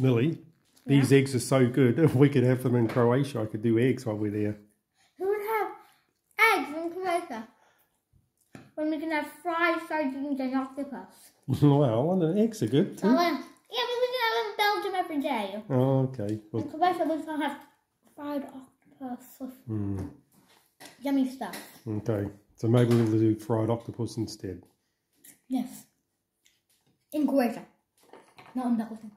Lily, these eggs are so good. If we could have them in Croatia, I could do eggs while we're there. Who would have eggs in Croatia? When we can have fried sardines and octopus. well, and the eggs are good Oh, too. yeah, but we can have them in Belgium every day. Oh, okay. Well, In Croatia, we can have fried octopus with mm. yummy stuff. okay. So maybe we'll do fried octopus instead. Yes. In Croatia, not in Belgium.